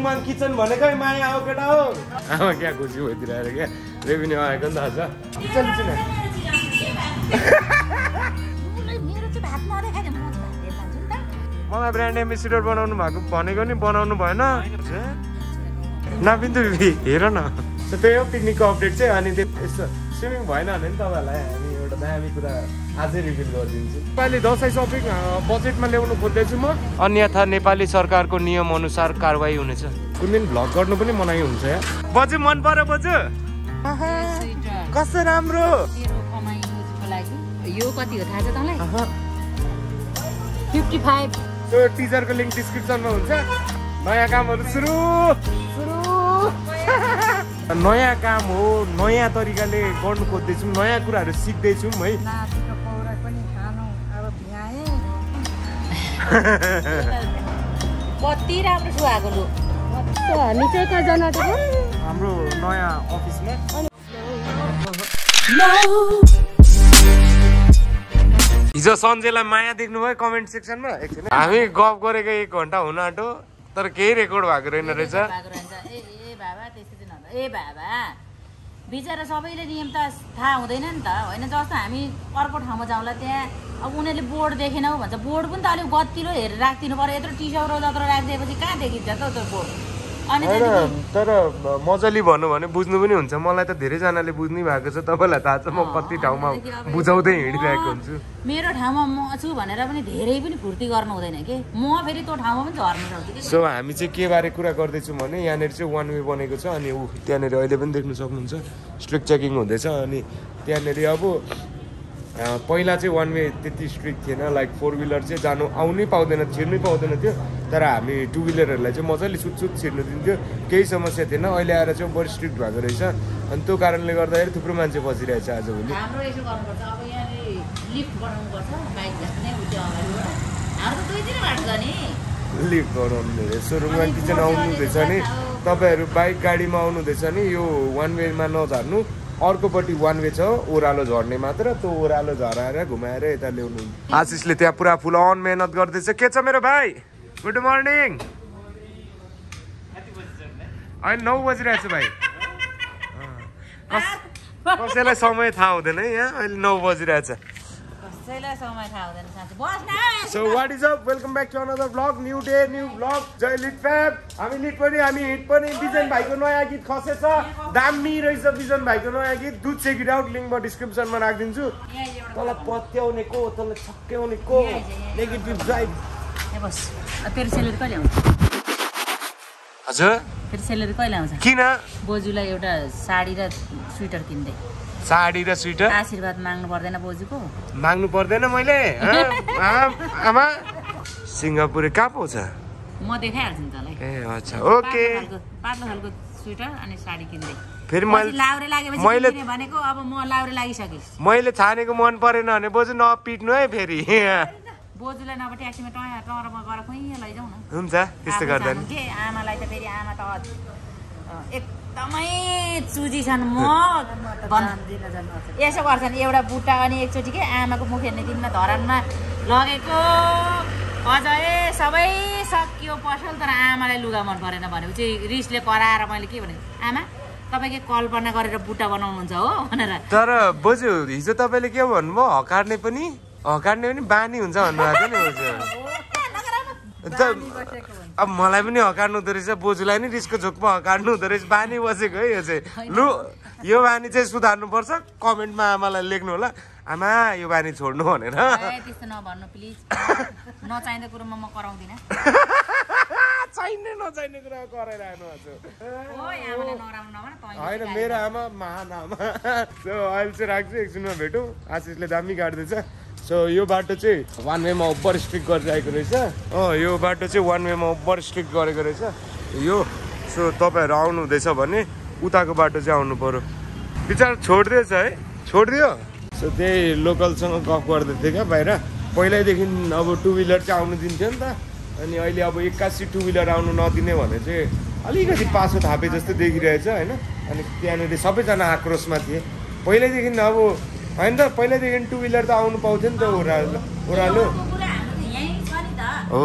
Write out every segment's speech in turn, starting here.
रुङमाङ kitchen भनेकै माया हो केटा हो? आमा क्या खुसी भइदिएर आएर क्या? रेभिन्यू आएको नि त आज। किचन किचन मलाई ब्रान्ड एम्बेसिडर बनाउनु भएको भनेको नि बनाउनु भएन। नबिन्दु हेर न। त्यही हो पिकनिकको अपडेट चाहिँ अनि त्यो यस्तो स्विमिङ भएन भने नि तपाईँहरूलाई हामी एउटा दामी कुरा आजै रिभिल गरिदिन्छु। नेपाली दसैँ सपिङ बजेटमा ल्याउनु खोज्दैछु म। अन्यथा नेपाली सरकारको नियम अनुसार कारवाही हुनेछ। कुनै दिन भ्लग गर्नु पनि मनाइ हुन्छ या? बजु मन पर्यो बजु। कस्तो राम्रो। यो कति हो थाहा छ तँलाई? फिफ्टी फाइभ त्यो टिजरको लिङ्क डिस्क्रिप्सनमा हुन्छ। नयाँ कामहरू सुरु। सुरु। नयाँ काम हो नयाँ तरिकाले गर्नु खोज्दैछौँ नयाँ कुराहरू सिक्दैछौँ है। पनि खानु। अब भ्याएँ। कति राम्रो सुहाएको लु हामी चाहिँ कहाँ जान हाम्रो नयाँ अफिसमा हिजो सन्जेलाई माया देख्नुभयो कमेन्ट सेक्सनमा? एकछिन हामी गफ गरेको एक घन्टा हुन आँटो तर केही रेकर्ड भएको रहेन रहेछ। ए ए बाबा त्यस्तो ए बाबा। बिचरा सबैले नियम त थाहा हुँदैन नि त। होइन जस्तो हामी अर्को ठाउँमा जाउँला त्यहाँ अब उनीहरूले बोर्ड देखेनौ भन्छ। बोर्ड पनि त अलिक गतिलो हेरेर राखिदिनु पऱ्यो यत्रो टिसौरो जत्रो राखिदिएपछि कहाँ देखिन्छ त त्यो बोर्ड? तर मजाले भन्नु भने बुझ्नु पनि हुन्छ। मलाई त धेरैजनाले बुझ्नै भएको छ। तपाईँलाई थाहा छ म कति ठाउँमा बुझाउँदै हिँडिरहेको हुन्छु। मेरो ठाउँमा म छु भनेर पनि धेरै पनि फुर्ती गर्नु हुँदैन कि? म फेरि त्यो ठाउँमा पनि झर्न सक्छु सो हामी चाहिँ के बारे कुरा गर्दैछौँ भने यहाँनिर चाहिँ वान वे बनेको छ। अनि ऊ त्यहाँनिर अहिले पनि देख्नु सक्नुहुन्छ। स्ट्रिक्ट चेकिङ हुँदैछ। अनि त्यहाँनिर अब पहिला चाहिँ वान वे त्यति स्ट्रिक्ट थिएन। लाइक फोर विलर चाहिँ जानु आउनै पाउँदैन छिर्नै पाउँदैन थियो तर हामी टु विलरहरूलाई चाहिँ मजाले सुटसुट छिर्नु दिन्थ्यो। केही समस्या थिएन। अहिले आएर चाहिँ बढी स्ट्रिक्ट भएको रहेछ। अनि त्यो कारणले गर्दाखेरि थुप्रो मान्छे फसिरहेछ आजभोलि हाम्रो यसो गर्नुपर्छ। अब यहाँनिर लिफ्ट बनाउनु हुँदैछ सोरुममा किचन आउनु हुँदैछ नि। तपाईँहरू बाइक गाडीमा आउनु हुँदैछ नि। यो वान वेमा नझर्नु। अर्कोपट्टि वान वे छ। ओह्रालो झर्ने मात्र। त्यो ओह्रालो झराएर घुमाएर यता ल्याउनु। आशिषले त्यहाँ पुरा फुल अन मेहनत गर्दैछ। के छ मेरो भाइ? गुड मर्निङ अहिले नौ बजिरहेको छ भाइ। कस कसैलाई समय थाहा हुँदैन है यहाँ? अहिले नौ बजिरहेछ so what is up welcome back to another blog new day new blog Jay lit fab. हामी लिट पनि हामी हिट पनि। बिजन भाइको नयाँ गीत खसेछ दामी रहेछ बिजन भाइको नयाँ गीत। दुध चेक इट आउट लिङ्क म डिस्क्रिप्सनमा राखिदिन्छु। तँलाई पत्याउने को तँलाई छक्क्याउने को? नेगेटिभ ड्राइभ बस। तेरो सेलेरी कहिले आउँछ? हजुर? तेरो सेलेरी कहिले आउँछ? किन? बोजूलाई एउटा साडी र स्वेटर किन्दै। साडी र स्वेटर? आशीर्वाद माग्नु पर्दैन बोजूको। माग्नु पर्दैन मैले? आम- सिङ्गापुरे कहाँ पाउँछ? म देखाइहाल्छु नि तँलाई। ए अच्छा ओके। पातलो खालको- स्वेटर अनि साडी किन्दै। फेरि मैले लाउरे लागेपछि मैले- भनेको अब म लाउरे लागिसकेँ मैले छानेको मन परेन भने बोजू नपिट्नु है फेरि। बोजूलाई नभए ट्याक्सीमा टया टरमा गएर लैजाउँ न। हुन्छ त्यस्तो गर्दा नि के? आमालाई त फेरि आमा त एकदमै चुजी छन् म। यसो गर्छन् एउटा बुट्टा अनि एकचोटि के? आमाको मुख हेर्ने दिनमा धरानमा लगेको अझ ए सबै सकियो पसल तर आमालाई लुगा मन परेन चाहिँ रिसले कराएर मैले के भने आमा तपाईँ के कल्पना गरेर बुट्टा बनाउनुहुन्छ हो? भनेर। तर बोजू हिजो तपाईँले के भन्नुभयो? हकार्ने पनि हकार्ने पनि बानी हुन्छ भन्नुभएको थियो नि अब मलाई पनि हकार्नु हुँदो रहेछ बोजूलाई नि रिसको झोकमा हकार्नु हुँदो रहेछ बानी बसेको है यो चाहिँ। लु यो बानी चाहिँ सुधार्नुपर्छ कमेन्टमा आमालाई लेख्नु होला। आमा यो बानी छोड्नु भनेर। नचाहिँदो कुरोमा म कराउँदिनँ। चाहिने नचाहिने कुरा होइन मेरो आमा महान आमा। अहिले चाहिँ राख्छु एकछिनमा भेटौँ। आशिषले दामी काट्दैछ सो यो बाटो चाहिँ वान वेमा ओभर स्ट्रिक गरिरहेको रहेछ। अँ यो बाटो चाहिँ वान वेमा ओभर स्ट्रिक गरेको रहेछ। यो सो तपाईँहरू आउनु हुँदैछ भने उताको बाटो चाहिँ आउनु पऱ्यो बिचरा छोडिदिएछ है? छोडिदियो? सो त्यही लोकलसँग गफ गर्दै थियो क्या बाहिर। पहिल्यैदेखि अब टु विलर चाहिँ आउनु दिन्थ्यो नि त। अनि अहिले अब एक्कासी टु विलर आउनु नदिने भने चाहिँ अलिकति पासो थापे जस्तो देखिरहेछ होइन? अनि त्यहाँनिर सबैजना आक्रोशमा थिए। पहिल्यैदेखि अब होइन त पहिल्यैदेखि टु विलर त आउनु पाउँथ्यो नि त ओह्रालो ओह्रालो। हो,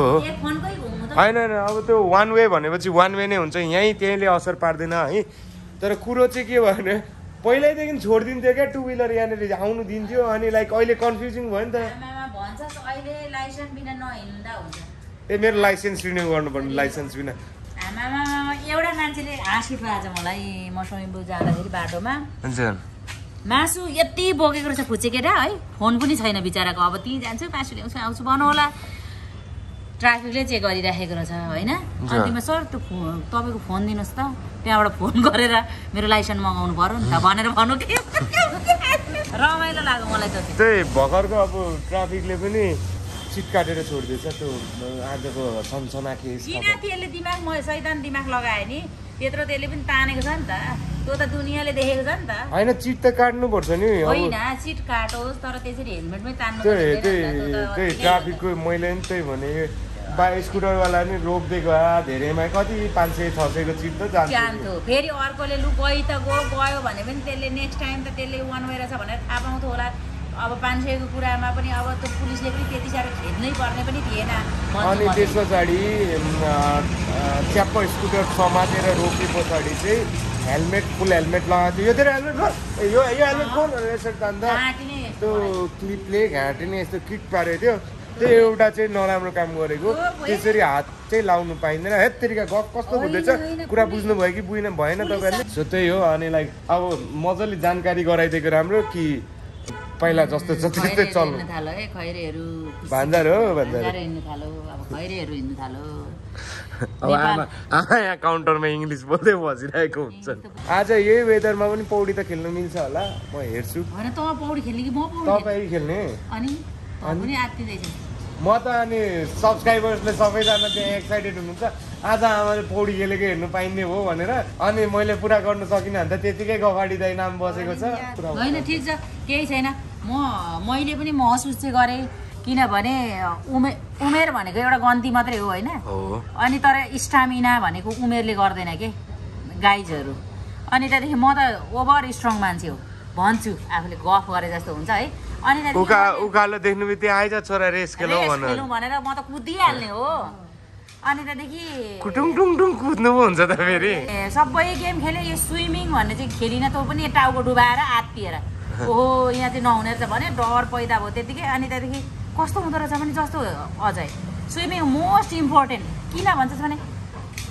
होइन होइन अब त्यो वान वे भनेपछि वान वे नै हुन्छ। यहीँ त्यहीँले असर पार्दैन है। तर कुरो चाहिँ के भयो भने पहिल्यैदेखि छोडिदिन्थ्यो क्या टु व्हिलर यहाँनिर आउनु दिन्थ्यो अनि लाइक अहिले कन्फ्युजिङ भयो नि त। ए मेरो लाइसेन्स रिन्यू गर्नुपर्ने लाइसेन्स बिना। एउटा मान्छेले हाँसिएको आज मलाई म स्वयम्भू जाँदाखेरि बाटोमा। मासु यति बोकेको रहेछ खुच्चे केटा है? फोन पनि छैन बिचराको। अब त्यहीँ जान्छु मासु ल्याउँछु आउँछु भनौँ होला ट्राफिकले चेक गरिराखेको रहेछ होइन? अन्तिममा सर त्यो फो तपाईँको फोन दिनुहोस् त। त्यहाँबाट फोन गरेर मेरो लाइसेन्स मगाउनु पऱ्यो नि त भनेर भनौँ कि? रमाइलो लाग्यो मलाई त। त्यो। त्यही भर्खरको अब ट्राफिकले पनि सिट काटेर छोडिदिएछ त्यो आजको सनसना केस किन त्यसले दिमाग म सैतान दिमाग लगायो नि। त्यत्रो त्यसले पनि तानेको छ नि त। त्यो त दुनियाँले देखेको छ नि त। होइन चिट त काट्नुपर्छ नि। अब होइन सिट काटोस् तर त्यसरी हेलमेटमै तान्नु त्यही नि नै ट्राफिकको मैले पनि त्यही भने बा स्कुटरवाला नि रोकिदिएको आ धेरैमा कति पाँच सय छ सयको चिट त जान्छ। जान्थ्यो। फेरि अर्कोले लु गइ त गयो गयो भने पनि त्यसले नेक्स्ट टाइम त त्यसले वान वे रहेछ भनेर थाहा पाउँथ्यो होला। अब पाँच सयको कुरामा पनि अब त्यो पुलिसले पनि त्यति साह्रो खेद्नै पर्ने पनि थिएन। अनि त्यस। पछाडि च्याप्प स्कुटर समातेर रोके पछाडि चाहिँ हेलमेट फुल हेलमेट लगाएको थियो। यो तेरो हेलमेट यो यो हेलमेट खोल यसरी तान्दा। त्यो। क्लिपले घाँटीले यस्तो किट पारेको थियो। त्यो एउटा चाहिँ नराम्रो काम गरेको। त्यसरी हात चाहिँ लाउनु पाइँदैन। है तरिका गफ कस्तो हुँदैछ? कुरा बुझ्नुभयो कि बुझ्न भएन तपाईँहरूले? सो त्यही हो अनि लाइक अब मजाले जानकारी गराइदिएको राम्रो कि पहिला जस्तो छ त्यस्तै चल्नु। भान्जार हो भान्जार अब आमा आमा यहाँ काउन्टरमा इङ्ग्लिस बोल्दै बसिरहेको हुन्छ आज यही वेदरमा पनि पौडी त खेल्नु मिल्छ होला। म हेर्छु। होइन तँ पौडी खेल्ने कि म पौडी खेल्ने? तपाईँ खेल्ने? म त अनि सब्सक्राइबर्सले सबैजना त्यहाँ एक्साइटेड हुनुहुन्छ। आज आमाले पौडी खेलेको हेर्नु पाइने हो भनेर अनि मैले पुरा गर्नु सकिनँ भने त त्यतिकै गगाडी दाई नाम बसेको छ। होइन ठिक छ। केही छैन। म मैले पनि महसुस चाहिँ गरेँ। किनभने उमे उमेर भनेको एउटा गन्ती मात्रै हो होइन? हो। अनि तर स्टामिना भनेको उमेरले गर्दैन के? गाइजहरू। अनि त्यहाँदेखि म त ओभर स्ट्रङ मान्छे हो। भन्छु आफूले गफ गरे जस्तो हुन्छ है? अनि उका उकालो देख्नु बित्तिकै आइज छोरा रेस खेलौ रेस भनेर। खेलौँ म त कुदिहाल्ने हो। अनि त्यहाँदेखि कुटुङ टुङ टुङ कुद्नु पो हुन्छ त फेरि। सबै गेम खेल्यो यो स्विमिङ भन्ने चाहिँ खेलिनँ तँ पनि टाउको डुबाएर आत्तिएर ओहो यहाँ चाहिँ नहुने रहेछ भने डर पैदा भयो त्यतिकै। अनि त्यहाँदेखि कस्तो हुँदो रहेछ भने जस्तो अझै। Swimming most important. किन भन्छस् भने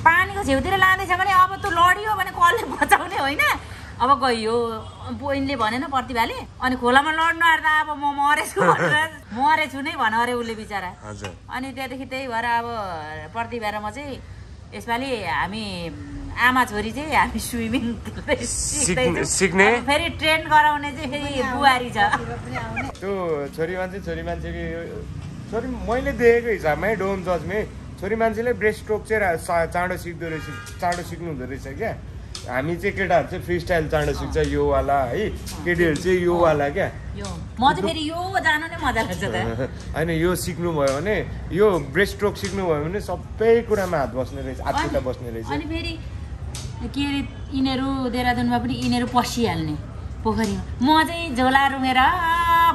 पानीको छेउतिर लाँदैछ भने अब तँ लडियो भने कसले बचाउने होइन? अब गइयो बहिनीले भनेन प्रतिभाले अनि खोलामा लड्नु आएर त अब म मरेछु मरेछु नै भन अरे उसले बिचरा। हजुर। अनि त्यहाँदेखि त्यही भएर अब प्रतिभा र म चाहिँ यसपालि हामी आमा छोरी चाहिँ हामी स्विमिङ सिक्ने- सिक्ने? फेरि ट्रेन गराउने चाहिँ फेरि बुहारी छ। त्यो छोरी मान्छे छोरी मान्छेको छोरी मैले देखेको हिसाबमै डोम जजमै छोरी मान्छेले ब्रेस्ट स्ट्रोक चाहिँ चाँडो सिक्दो रहेछ चाँडो सिक्नु हुँदो रहेछ क्या। हामी चाहिँ केटाहरू चाहिँ फ्री स्टाइल चाँडो सिक्छ योवाला है केटीहरू चाहिँ योवाला क्या। होइन यो सिक्नुभयो भने यो ब्रेस्ट स्ट्रोक सिक्नुभयो भने सबै कुरामा हात बस्ने रहेछ हात बस्ने रहेछ। अनि फेरि के अरे यिनीहरू देहरादुनमा पनि यिनीहरू पसिहाल्ने पोखरीमा। म चाहिँ झोला रुँगेर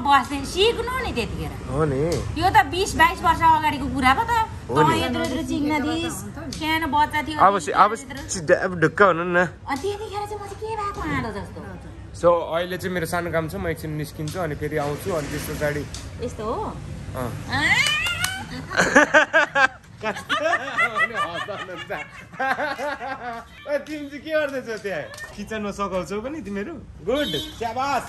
बस्ने सिक्नु नि त्यतिखेर। हो नि। यो त बिस बाइस वर्ष अगाडिको कुरा पो त। ढुक्क हुनु न सो अहिले चाहिँ मेरो सानो काम छ म एकछिन निस्किन्छु अनि फेरि आउँछु अनि त्यस पछाडि यस्तो हो? तिमी चाहिँ के गर्दैछौ त्यहाँ? किचनमा सघाउँछौ पनि तिमीहरू? गुड स्याबास।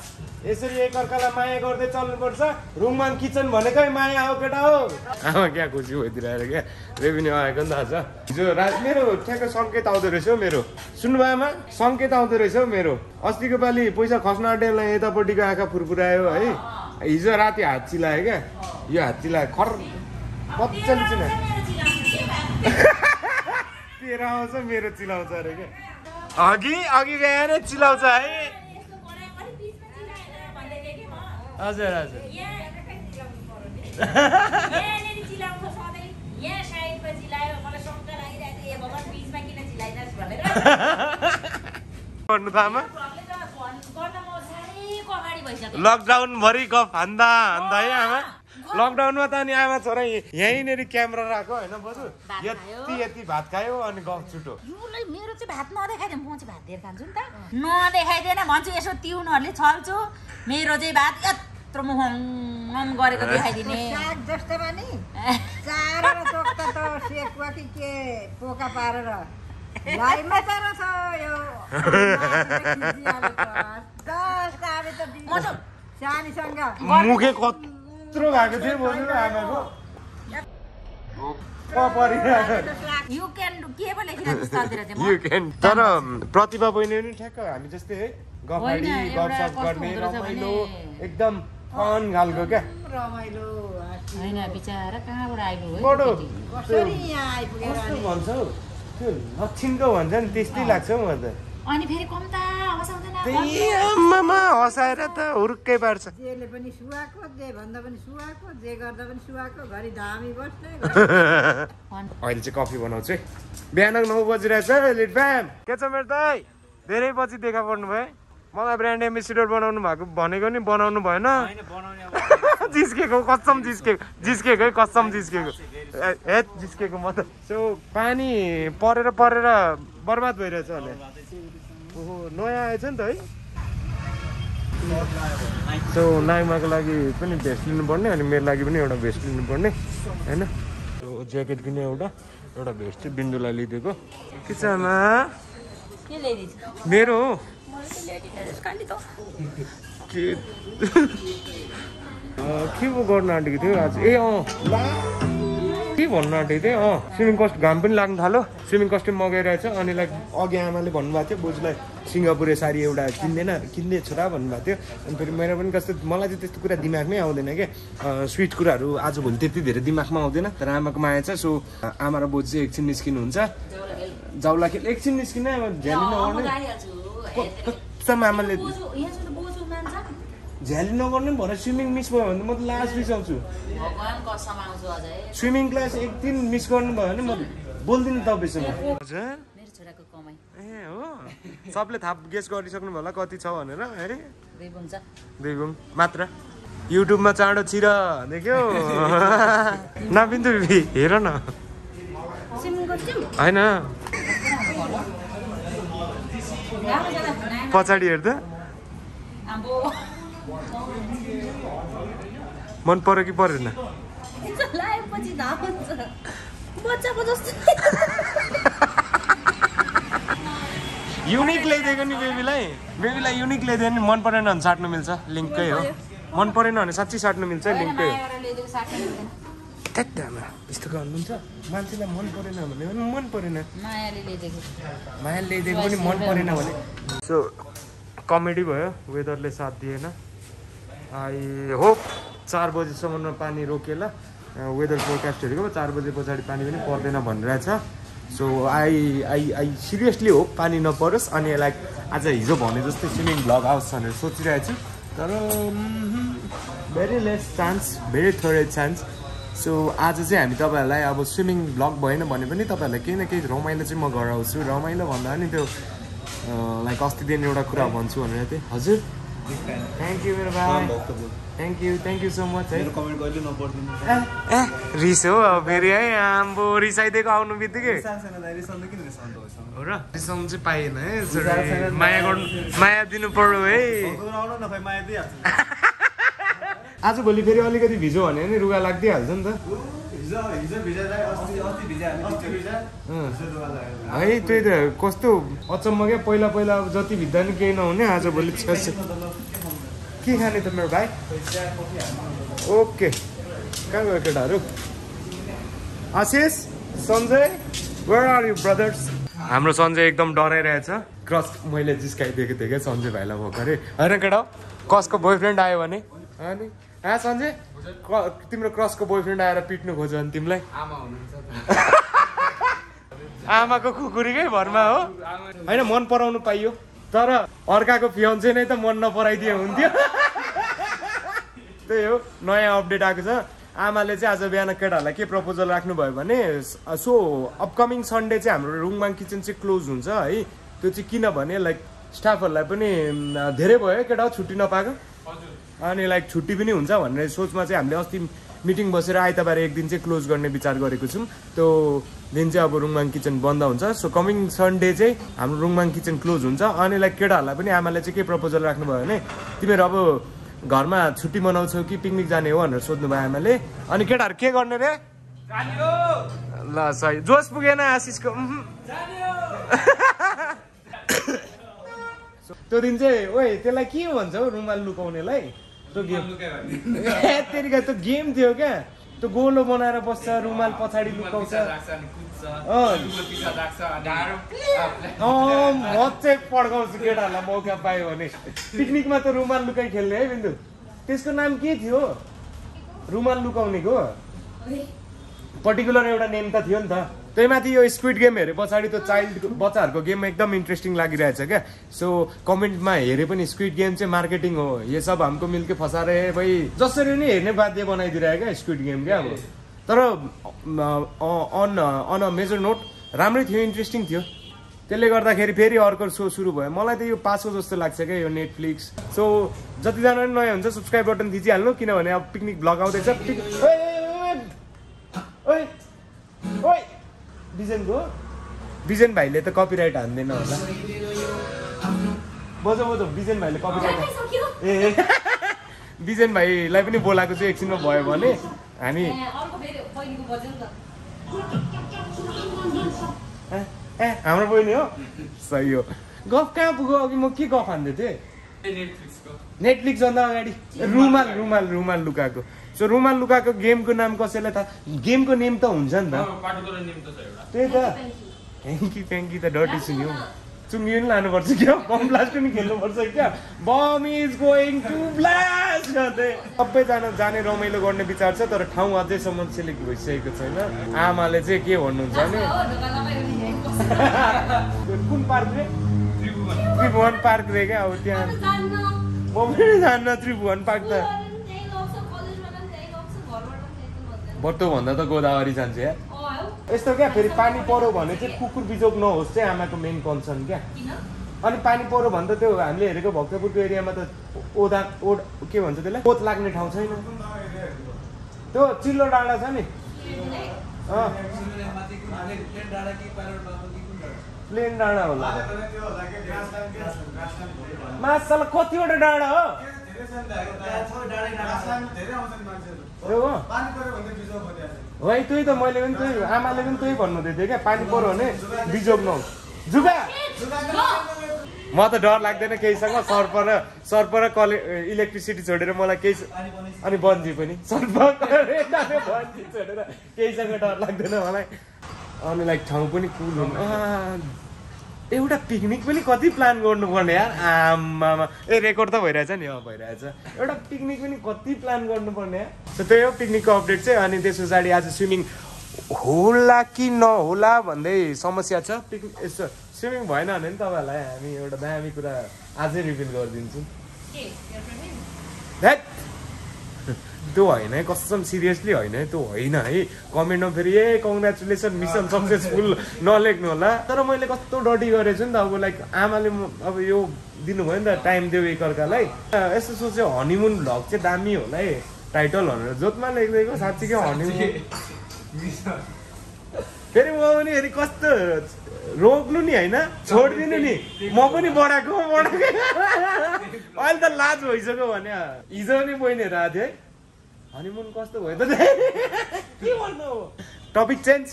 यसरी एकअर्कालाई माया गर्दै चल्नुपर्छ। रुममा किचन भनेकै माया हो केटा हो। आमा क्या खुसी भइदिरहेर क्या? रेभेन्यू आएको नि त आज। हिजो रात मेरो ठ्याक्क सङ्केत आउँदो रहेछ हौ मेरो। सुन्नुभयो आमा? सङ्केत आउँदो रहेछ हौ मेरो। अस्तिको पालि पैसा खस्न आँटेलाई यतापट्टिको आँखा फुरफुरायो है। हिजो राति हात चिलायो क्या? यो हात चिलायो खर मजाले चिलायो तेरो आउँछ मेरो चिलाउँछ अरे क्या। अघि अघि बिहान चिलाउँछ है। हजुर हजुर। गर्नु त आमा लकडाउन भरि गफ हान्दा हान्दा है आमा। लकडाउनमा त अनि आमा छोरा यहीँनिर क्यामेरा राख्यो होइन खायो। यति यति भात खायो अनि गफ छुटो मेरो चाहिँ भात नदेखाइदियो म चाहिँ भात धेर खान्छु नि त। नदेखाइदिएन भन्छु यसो तिउनहरूले छल्छु। मेरो चाहिँ भात यत्रो मुहम गरेको देखाइदिने। साग जस्तोमा नि। चोक्ता त सेकुवा कि के पोका पारेर। तर छ यो। त म त सानीसँग। मुखे कत्रो भएको थियो बोल्नु न आमाको। तर प्रतिभा बहिनी पनि ठ्याक्क हामी जस्तै है गफाडी कस्तो गर्ने रमाइलो एकदम फन खालको क्या। रमाइलो। होइन बिचरा कहाँबाट अनि भन्छ हौ त्यो लक्षिणको भन्छ नि त्यस्तै लाग्छ हौ म त अनि फेरि कम्ता हँसाउँदैन आम्मामा हँसाएर त हुर्कै पार्छ। जेले पनि सुहाएको जे भन्दा पनि सुहाएको जे गर्दा पनि सुहाएको घरि धामी बस्ने अहिले चाहिँ कफी बनाउँछु है। बिहान नौ बजिरहेछ लिट फ्याम के छ मेरो दाइ धेरै पछि देखा पर्नु भयो। है? मलाई ब्रान्ड एम्बेसिडर बनाउनु भएको भनेको नि बनाउनु भएन। जिस्केको कसम जिस्केको जिस्केको है कसम जिस्केको। ए हे, जिस्केको म त सो पानी परेर परेर बर्बाद भइरहेछ भने ओहो नयाँ आएछ नि त है। सो नाइमाको लागि पनि भेस्ट लिनुपर्ने अनि मेरो लागि पनि एउटा भेस्ट लिनुपर्ने होइन? त्यो ज्याकेट किने एउटा एउटा भेस्ट चाहिँ बिन्दुलाई लिइदिएको। के छ आमा मेरो हो। के? अँ, के पो गर्नु आँटेको थियो आज? ए अँ। के भन्नु आँटेको थिएँ अँ स्विमिङ कस्ट घाम पनि लाग्नु थाल्यो। स्विमिङ कस्ट्युम मगाइरहेछ अनि लाइक अघि आमाले भन्नुभएको थियो बोजूलाई सिङ्गापुरे साडी एउटा किन्दैन किन्ने छोरा भन्नुभएको थियो। अनि फेरि मेरो पनि कस्तो मलाई चाहिँ त्यस्तो कुरा दिमागमै आउँदैन क्या स्विट कुराहरू आजभोलि त्यति धेरै दिमागमा आउँदैन। तर आमाको माया छ सो आमा र बोजू चाहिँ एकछिन निस्किनुहुन्छ। जाउला खेल एकछिन निस्किने अब झ्याली नगर्ने। कच्चामा आमाले बोजू यहाँ चाहिँ बोजू मान्छ झ्याली नगर्ने भएर स्विमिङ मिस भयो भने त म त लास्ट रिसाउँछु। भगवान् कसम आउँछु अझै। स्विमिङ क्लास एक दिन मिस गर्नु भयो भने म बोल्दिनँ तपाईँसँग। हजुर। मेरो छोराको कमाइ। ए हो। सबले थाप गेस गरिसक्नु भयो होला कति छ भनेर अरे दुई गुण मात्र। युट्युबमा चाँडो चिर देख्यो? नबिन्दु बिबी हेर न। होइन। पछाडि हेर्दा? मन पर्यो कि परेन? युनिक ल्याइदिएको नि बेबीलाई। बेबीलाई युनिक ल्याइदियो नि मन परेन भने साट्नु मिल्छ लिङ्ककै हो। मन परेन भने साँच्चै साट्नु मिल्छ लिङ्ककै हो। त्यही यस्तो गर्नुहुन्छ मान्छेलाई मन परेन भने पनि मन परेन। माया ल्याइदिएको। पनि मन परेन भने। सो कमेडी भयो वेदरले साथ दिएन। आई होप चार बजीसम्ममा पानी रोकेला। वेदर फोरकास्ट हेरेको चार बजे पछाडि पानी पनि पर्दैन भनिरहेछ। So I I I seriously hope पानी नपरोस् अनि लाइक आज हिजो भने जस्तै स्विमिङ भ्लग आओस् भनेर सोचिरहेको छु। तर भेरी लेस चान्स भेरी थोरै चान्स सो आज चाहिँ हामी तपाईँहरूलाई अब स्विमिङ ब्लग भएन भने पनि तपाईँहरूलाई केही न केही रमाइलो चाहिँ म गराउँछु। रमाइलो भन्दा पनि त्यो लाइक अस्तिदेखि एउटा कुरा भन्छु भनेर चाहिँ हजुर। थ्याङ्क यू मेरो भाइ thank you thank you so much है कमेन्ट कहिले नपढिदिनु ए रिस हो। अब फेरि है आम्बो रिसाइदिएको आउनु बित्तिकै। हो र? रिसाउनु चाहिँ पाइएन है। माया गर्नु माया दिनु पर्यो है दिइहाल्छु। आजभोलि फेरि अलिकति भिजो भने नि रुगा लाग्दिहाल्छ नि त। है त्यही त कस्तो अचम्म क्या पहिला पहिला अब जति भित्दा नि केही नहुने आजभोलि छ के खाने त मेरो भाइ? ओके। कहाँ गयो केटाहरू? Ashish Sanjay where are you brothers हाम्रो सञ्जय एकदम डराइरहेछ। क्रस मैले जिस्काइदिएको थिएँ क्या सञ्जय भाइलाई भर्खरै होइन केटा कसको बोयफ्रेन्ड आयो भने? अनि? आ सञ्जय? क- तिम्रो क्रसको बोयफ्रेन्ड आएर पिट्नु खोज्यो भने तिमीलाई? आमाको कुकुरीकै भरमा हो। होइन मन पराउनु पाइयो। तर अर्काको फियन्से नै त मन नपराइदिए हुन्थ्यो। त्यही हो। नयाँ अपडेट आएको छ। आमाले चाहिँ आज बिहान केटाहरूलाई के प्रपोजल राख्नुभयो भने सो अपकमिङ सन्डे चाहिँ हाम्रो रुङमाङ किचन चाहिँ क्लोज हुन्छ है। त्यो चाहिँ किनभने लाइक स्टाफहरूलाई पनि धेरै भयो केटा छुट्टी नपाएको। अनि लाइक छुट्टी पनि हुन्छ भन्ने सोचमा चाहिँ हामीले अस्ति मिटिङ बसेर आइतबार एक दिन चाहिँ क्लोज गर्ने विचार गरेको छौँ। त्यो दिन चाहिँ अब रुङमाङ किचन बन्द हुन्छ। सो कमिङ सन्डे चाहिँ हाम्रो रुङमाङ किचन क्लोज हुन्छ। अनि लाइक केटाहरूलाई पनि आमाले चाहिँ के प्रपोजल राख्नुभयो भने तिमीहरू अब घरमा छुट्टी मनाउँछौ कि पिकनिक जाने हो भनेर सोध्नुभयो आमाले। अनि केटाहरू के गर्ने रे? ल सही। जोस पुगेन आशिषको। त्यो दिन चाहिँ ओए त्यसलाई के भन्छ हौ रुमाल लुकाउनेलाई? त्यो गेम त्यो गेम थियो क्या। त्यो गोलो बनाएर बस्छ रुमाल पछाडि लुकाउँछ। म चाहिँ पड्काउँछु केटाहरूलाई मौका पायो भने। पिकनिकमा त रुमाल लुकाइ खेल्ने है बिन्दु। त्यसको नाम के थियो? रुमाल लुकाउनेको? पर्टिकुलर एउटा नेम त थियो नि त। त्यही माथि यो स्क्विड गेम हेरे पछाडि त्यो चाइल्ड बच्चाहरूको गेम एकदम इन्ट्रेस्टिङ लागिरहेछ क्या। सो कमेन्टमा हेरे पनि स्क्विड गेम चाहिँ मार्केटिङ हो। यो सब हमको मिल्के फसा रहे भाइ। जसरी नै हेर्ने बाध्य बनाइदिरहेको क्या स्क्विड गेम क्या अब। तर on on a major note राम्रै थियो इन्ट्रेस्टिङ थियो। त्यसले गर्दाखेरि फेरि अर्को सो सुरु भयो। मलाई त यो पासो जस्तो लाग्छ क्या यो नेटफ्लिक्स सो जतिजना पनि नयाँ हुन्छ सब्सक्राइब बटन थिचिहाल्नु किनभने अब पिकनिक ब्लग आउँदैछ। बिजनको? बिजन भाइले त कपिराइट हान्दैन होला। बजो बजो बिजन भाइले कपिराइट ए बिजन भाइलाई पनि बोलाएको चाहिँ एकछिनमा भयो भने हामी ए ए, हाम्रो बहिनी हो सही हो गफ कहाँ पुग्यो अघि म के गफ हान्दै थिएँ नेटफ्लिक्स भन्दा अगाडि रुमाल रुमाल रुमाल लुकाएको सो रुमाल लुकाएको गेमको नाम कसैलाई थाहा गेमको नेम त हुन्छ नि त त्यही त फ्याङ्की फ्याङ्की त डटी सुन्यो चुङ्गी पनि लानुपर्छ क्या? बम ब्लास्ट पनि खेल्नुपर्छ क्या? Bomb is going to blast गर्दै। सबैजना जाने रमाइलो गर्ने विचार छ तर ठाउँ अझैसम्म सेलेक्ट भइसकेको छैन। आमाले चाहिँ के भन्नुहुन्छ भने कुन पार्क रे? त्रिभुवन पार्क रे क्या? अब त्यहाँ म पनि जान्न त्रिभुवन पार्क त। बट्टोभन्दा त गोदावरी जान्छ या? यस्तो क्या फेरि पानी पऱ्यो भने चाहिँ कुकुर बिजोग नहोस् चाहिँ आमाको मेन कन्सर्न क्या। अनि पानी पऱ्यो भने त त्यो हामीले हेरेको भक्तपुरको एरियामा त ओदा ओड के भन्छ त्यसलाई? पोत लाग्ने ठाउँ छैन। त्यो चिल्लो डाँडा छ नि। अँ। प्लेन डाँडा होला मासाला कतिवटा डाँडा हो? त्यो हो। है त्यही त मैले पनि त्यही आमाले पनि त्यही भन्नुहुँदै थियो क्या पानी पऱ्यो भने बिजोग नहोस्। जुगा म त डर लाग्दैन केहीसँग सर्प र सर्प र कले इलेक्ट्रिसिटी छोडेर मलाई केही अनि बन्जी पनि। सर्प बन्जी छोडेर केहीसँग डर लाग्दैन मलाई। अनि लाइक ठाउँ पनि कुल हुनु। एउटा पिकनिक पनि कति प्लान गर्नुपर्ने यार? आमामा ए रेकर्ड त भइरहेछ नि। अँ भइरहेछ। एउटा पिकनिक पनि कति प्लान गर्नुपर्ने यार? सो त्यही हो पिकनिकको अपडेट चाहिँ। अनि त्यस पछाडि आज स्विमिङ होला कि नहोला भन्दै समस्या छ। पिकनिक यसो स्विमिङ भएन भने नि तपाईँहरूलाई हामी एउटा दामी कुरा आजै रिभिल गरिदिन्छौँ। त्यो होइन है कसम सिरियसली होइन है त्यो होइन है। कमेन्टमा फेरि ए कङ्ग्रेचुलेसन मिसन सक्सेसफुल नलेख्नु होला। तर मैले कस्तो डटी गरेको छु नि त अब लाइक आमाले म- अब यो दिनुभयो नि त टाइम दियो एकअर्कालाई। यस्तो सोच्यो हनिमुन भ्लग चाहिँ दामी होला है टाइटल भनेर। जोतमा लेखिदिएको साँच्चीकै हनिमुन फेरि म पनि फेरि कस्तो रोक्नु नि होइन छोडिदिनु नि। म पनि बढाएको बढाएको। अहिले त लाज भइसक्यो भने हिजो पनि बहिनीहरू आएको थियो है। हनिमुन कस्तो भयो त के भन्नु? टपिक चेन्ज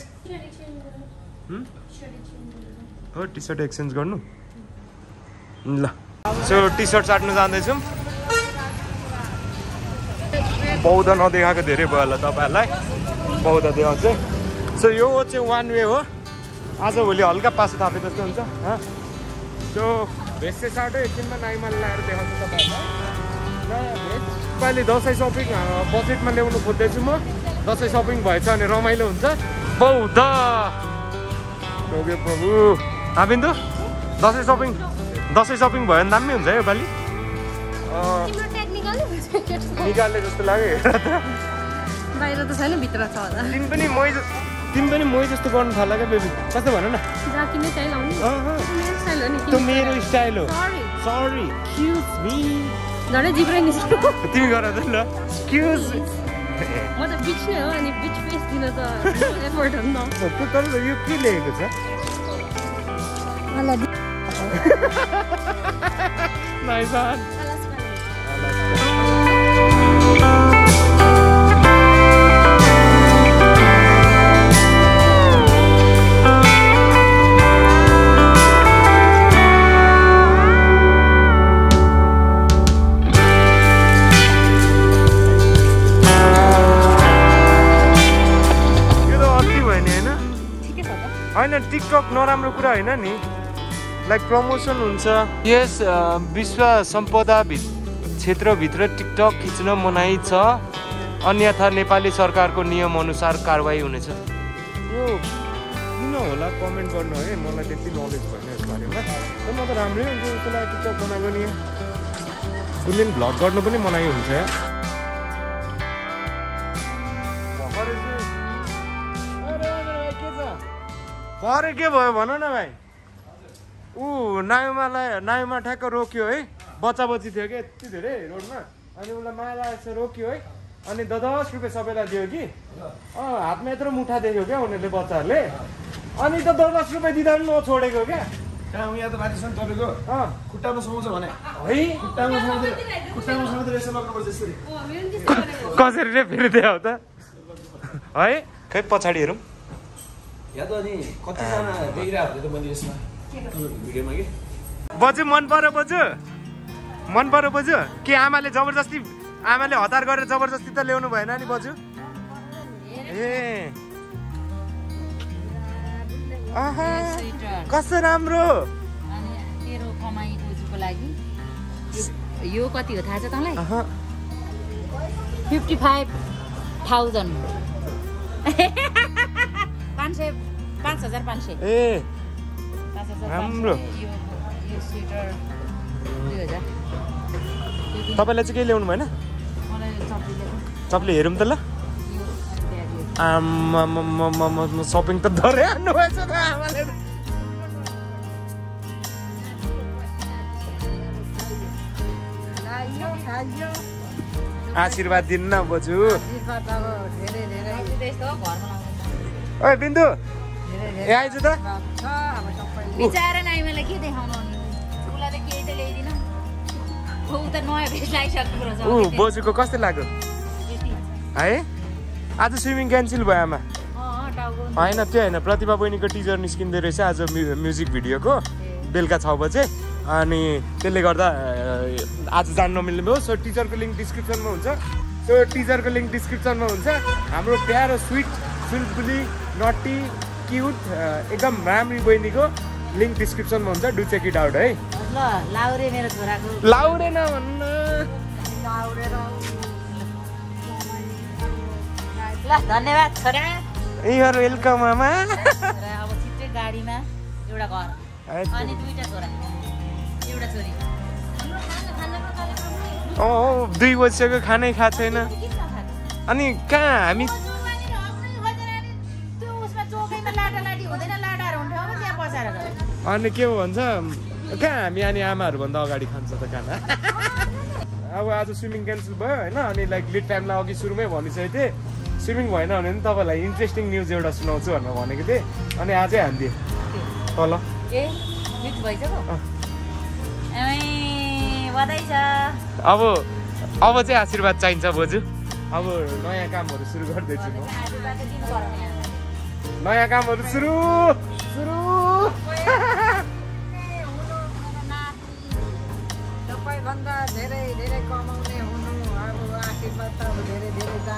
हो? टी सर्ट एक्सचेन्ज गर्नु? ल। सो टी सर्ट साट्नु जाँदैछौँ। बौद्ध नदेखाएको धेरै भयो होला तपाईँहरूलाई। बौद्ध देखाउँछु सो यो चाहिँ वान वे हो। आजभोलि हल्का पासो थापे जस्तो हुन्छ हँ। सो भेस्टे साटो एकछिनमा नाइमाल लगाएर देखाउँछु तपाईँहरूलाई। यसपालि दसैँ सपिङ बजेटमा ल्याउनु खोज्दैछु म। दसैँ सपिङ भएछ भने रमाइलो हुन्छ। बौद्ध! ओके प्रभु। हाबिन्दु दसैँ सपिङ? दसैँ सपिङ भयो भने दामी हुन्छ है योपालि अँ, निकाल्ने जस्तो लाग्यो बाहिर त छैन भित्र छ होला। तिमी पनि मै तिमी पनि मै जस्तो गर्नु थाल्ला क्या बेबी। कस्तो भन न? जाति नै स्टाइल आउने अँ, अँ। मेरो स्टाइल हो नि त्यो मेरो स्टाइल हो। सरी सरी एक्सक्युज मी झन् जिब्रै निस्क्यो तिमी गर त ल एक्सक्युज म त बिच नै हो अनि बिच फेस दिन त एफोर्ट हो नि त तर यो के लेखेको छ मलाई नराम्रो कुरा होइन नि? लाइक प्रमोसन हुन्छ। यस अ, विश्व सम्पदा भि- क्षेत्रभित्र टिकटक खिच्न मनाइ छ। अन्यथा नेपाली सरकारको नियमअनुसार कारवाही हुनेछ। यो किन होला? कमेन्ट गर्नु है। मलाई त्यति नलेज भएन यस बारेमा। म त राम्रै हुन्छ। लाग्यो टिकटक बनाएको नि उसले पनि भ्लग गर्नु पनि मनाइ हुन्छ। भरे के भयो भन न भाइ। ऊ नायुमालाई नायुमा ठ्याक्क रोक्यो है। बच्चा बच्ची थियो कि यति धेरै रोडमा। अनि उसलाई माया लागेको रोक्यो है। अनि द दस रुपियाँ सबैलाई दियो कि। अँ हातमा यत्रो मुठा देख्यो क्या उनीहरूले बच्चाहरूले। अनि त द दस रुपियाँ दिँदा पनि नछोडेको क्या। कहाँ यहाँ त नि तपाईँको? खुट्टामा समाउँछ भने। है? खुट्टामा समाउँदै खुट्टामा समाउँदै यसो लग्नुपर्छ यसरी। कसरी रे फेरि त्यो हो त। है? खै पछाडि हेरौँ। या त अनि कतिजना देखिरहेको थियो त मैले यसमा? भिडियोमा कि? बजु मन पर्यो बजु मन पर्यो बजु के आमाले जबरजस्ती आमाले हतार गरेर जबरजस्ती त ल्याउनु भएन नि बजु ए। कस्तो राम्रो। अनि तेरो कमाइ बोजूको लागि। यो- कति हो थाहा छ तँलाई? Fifty five thousand. पाँच सय पाँच हजार पाँच सय। ए। राम्रो। तपाईँलाई चाहिँ केही ल्याउनु भएन? तपाईँले हेरौँ त ल। यो अनि त्यहाँ यो आमा सपिङ त धरै हान्नु भएछ त आमाले। आशीर्वाद दिनु न बजु। आशीर्वाद अब धेरै धेरै। त्यस्तो हो, घरमा लाउँदैन ओए बिन्दु ए आइज त बिचारा नाइमालाई के देखाउनु अनि? उसलाई त केही त ल्याइदिन। ऊ त नयाँ भेष लगाइसक्नु रहेछ ऊ बोजूको कस्तो लाग्यो? है? आज स्विमिङ क्यान्सल भयो आमा। होइन त्यो होइन प्रतिभा बहिनीको टिजर निस्किँदै रहेछ आज म्यु- म्युजिक भिडियोको। बेलुका छ बजे। अनि त्यसले गर्दा आज जान नमिल्ने भयो। सो टिजरको लिङ्क डिस्क्रिप्सनमा हुन्छ। सो टिजरको लिङ्क डिस्क्रिप्सनमा हुन्छ। हाम्रो प्यारो स्विट सुलफुली नटी क्युट एकदम राम्री बहिनीको लिङ्क डिस्क्रिप्सनमा हुन्छ डु चेक इट आउट है। लाउरे मेरो छोराको। लाउडेन भन्न। ल धन्यवाद छोरा। युआर वेलकम आमा अब छिट्टै गाडीमा एउटा घर। अनि दुईटा छोरा। एउटा छोरी। ओ दुई बजिसक्यो खानै खाएको छैन। अनि कहाँ हामी अनि के भन्छ कहाँ हामी अनि आमाहरूभन्दा अगाडि खान्छ त खाना अब आज स्विमिङ क्यान्सल भयो होइन अनि लाइक लिड टाइमलाई अघि सुरुमै भनिसकेको थिएँ। स्विमिङ भएन भने पनि तपाईँलाई इन्ट्रेस्टिङ न्युज एउटा सुनाउँछु भनेर भनेको थिएँ। अनि आजै हानिदिएँ। तल। अब अब चाहिँ आशीर्वाद चाहिन्छ बोजू। अब नयाँ कामहरू सुरु गर्दैछु म। नयाँ कामहरू सुरु! सुरु! धेरै धेरै कमाउने हुनु आशीर्वाद त धेरै त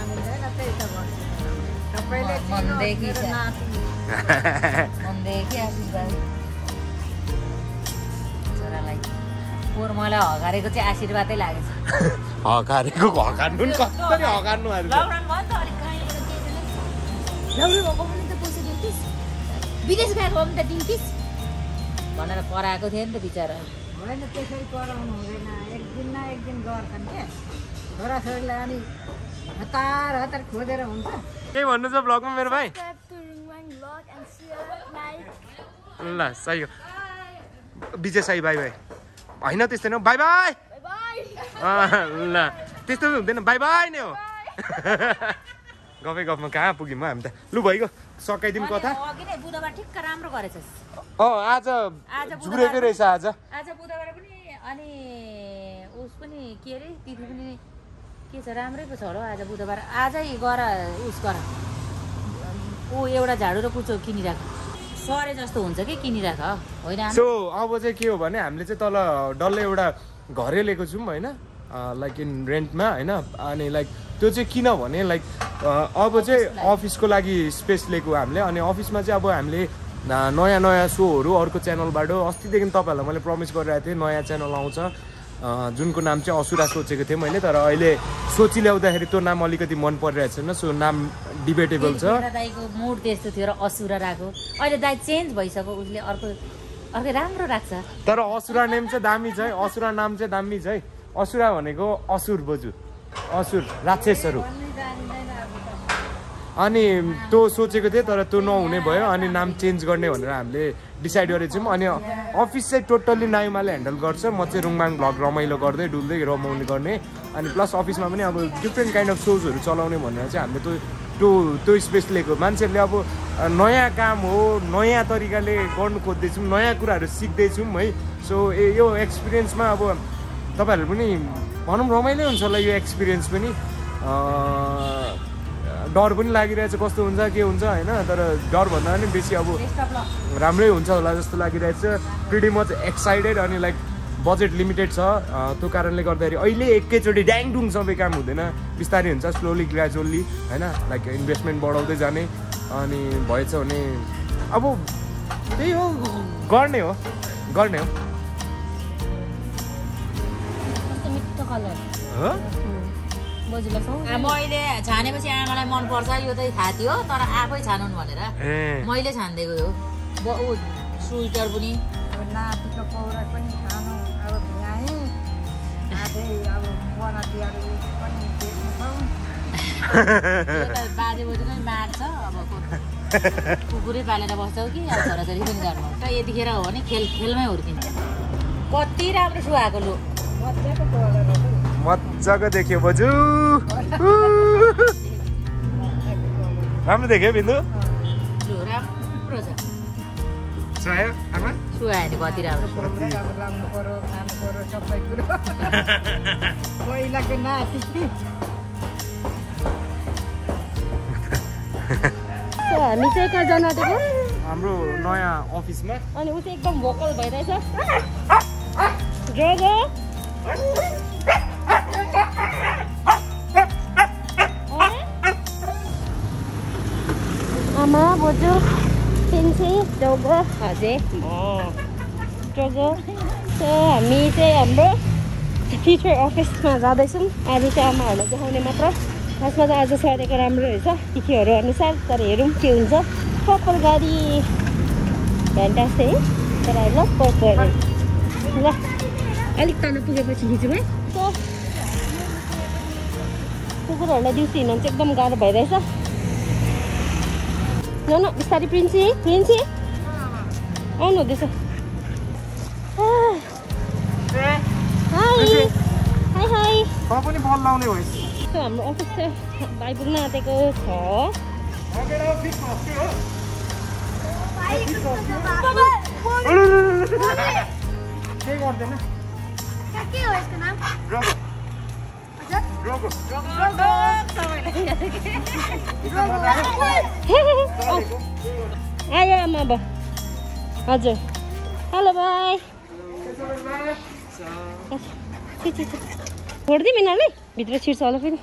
मलाई हगारेको चाहिँ आशीर्वादै लागेछ हकारेको हकार्नु नि कसरी हकार्नु अहिले? लकडाउन भयो नि त अलिक कहीँबाट केही छैन। ल्याउनु भएको पनि त पैसा दिन्थिस्। भनेर कराएको थियो नि त बिचरा। होइन त्यसै कराउनु हुँदैन। एक दिन न एक दिन गर्छन् क्या छोराछोरीलाई अनि हतार हतार खोजेर हुन्छ। केही भन्नु छ भ्लगमा मेरो भाइ? ल सही हो। विजय साई बाई बाई होइन त्यस्तो नै हो। बाई बाई ल। त्यस्तो हुँदैन। बाई बाई नै हो। गफै गफमा कहाँ पुग्यौँ हामी त लु भइगयो। सकाइदिउँ कथा। अँ आज झुरेकै रहेछ आज। आज बुधबार पनि अनि उस पनि के अरे तिथि पनि के छ राम्रै पो छ होला हौ आज बुधबार। आजै गर उस गर। ऊ एउटा झाडु र कुचो किनिराख। सरे जस्तो हुन्छ कि किनिराख होइन? सो अब चाहिँ के हो भने हामीले चाहिँ तल डल्लै एउटा घरै लिएको छौँ होइन? लाइक इन रेन्टमा होइन? अनि लाइक त्यो चाहिँ किन भने लाइक अब चाहिँ अफिसको लागि स्पेस लिएको हामीले अनि अफिसमा चाहिँ अब हामीले नयाँ नयाँ सोहरू अर्को च्यानलबाट अस्तिदेखि तपाईँहरूलाई मैले प्रमिस गरिरहेको थिएँ नयाँ च्यानल आउँछ। जुनको नाम चाहिँ असुरा सोचेको थिएँ मैले तर अहिले सोची ल्याउँदाखेरि त्यो नाम अलिकति मन परिरहेको छैन सो नाम डिबेटेबल छ। दाईको मुड त्यस्तो थियो र असुर राख्यो अहिले दाई चेन्ज भइसक्यो उसले अर्को अर्कै राम्रो राख्छ। तर असुरा नेम चाहिँ दामी छ है असुरा नाम चाहिँ दामी छ है। असुरा भनेको असुर बोजू। असुर राक्षसहरू। अनि त्यो सोचेको थिएँ तर त्यो नहुने भयो अनि नाम चेन्ज गर्ने भनेर हामीले डिसाइड गरेको छौँ। अनि अफिस चाहिँ टोटल्ली नायुमाले ह्यान्डल गर्छ। म चाहिँ रुङमाङ भ्लग रमाइलो गर्दै डुल्दै रमाउने गर्ने। अनि प्लस अफिसमा पनि अब डिफ्रेन्ट काइन्ड अफ सोजहरू चलाउने भनेर चाहिँ हामीले त्यो त्यो त्यो स्पेस लिएको। मान्छेहरूले अब नयाँ काम हो नयाँ तरिकाले गर्नु खोज्दैछौँ नयाँ कुराहरू सिक्दैछौँ है। सो यो एक्सपिरियन्समा अब तपाईँहरू पनि भनौँ रमाइलो हुन्छ होला यो एक्सपिरियन्स पनि। डर पनि लागिरहेछ कस्तो हुन्छ के हुन्छ होइन? तर डरभन्दा पनि बेसी अब राम्रै हुन्छ होला जस्तो लागिरहेछ। प्रिटी मच एक्साइटेड अनि लाइक बजेट लिमिटेड छ। त्यो कारणले गर्दाखेरि अहिले एकैचोटि ड्याङडुङ सबै काम हुँदैन। बिस्तारै हुन्छ स्लोली ग्रेजुअल्ली होइन? लाइक इन्भेस्टमेन्ट बढाउँदै जाने। अनि भएछ भने अब त्यही हो गर्ने हो। गर्ने हो। कलर। मैले छानेपछि आमालाई मनपर्छ यो चाहिँ थाहा थियो तर आफै छानुन् भनेर मैले छानिदिएको हो। स्वेटर पनि। नातिको पौरा पनि खानु अब अब बनातिहरू पनि बाजे बोजू नै मार्छ अब कुकुरै पालेर बस्छौ कि? अब छोराछोरी पनि गर्नु त यतिखेर हो भने खेल खेलमै हुर्किन्छ। कति राम्रो सुहाएको लु। मजाको देख्यो बजु। राम्रो देख्यो बिन्दु? हामी चाहिँ कहाँ जान आँटेको हाम्रो नयाँ अफिसमा। अनि ऊ चाहिँ एकदम भोकल भइरहेछ। आमा बोजू पिन्सी जोगो हजुर जोगो सो हामी चाहिँ हाम्रो फिचर अफिसमा जाँदैछौँ आज चाहिँ आमाहरूलाई देखाउने मात्र खासमा त आज सरेको राम्रो रहेछ तिथिहरू अनुसार तर हेरौँ के हुन्छ पर्पल गाडी फ्यान्टास्टिक तर आई लभ पर्पल ल अलिक तल पुगेपछि खिचौँ है कुकुरहरूलाई दिउँसो हिँड्नु चाहिँ एकदम गाह्रो भइरहेछ न न बिस्तारै प्रिन्सी प्रिन्सी आउनु हुँदैछ हाई हाई हाई त पनि बल लाउने भइस सो हाम्रो अफिस चाहिँ आइपुग्न आँटेको छ केही गर्दैन रोगो रोगो आयो आमा अब हजुर। हेलो बाई छोडिदिउँ यिनीहरूलाई भित्र छिर्छ होला फेरि।